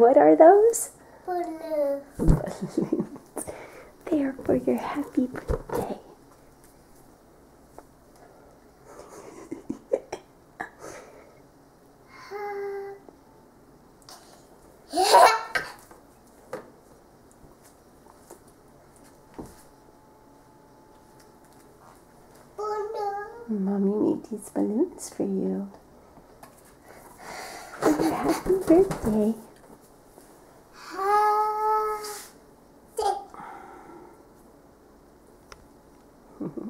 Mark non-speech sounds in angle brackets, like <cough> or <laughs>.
What are those? Balloon. Balloons. <laughs> They are for your happy birthday. Mommy made these balloons for you. For your happy birthday. Mm-hmm. <laughs>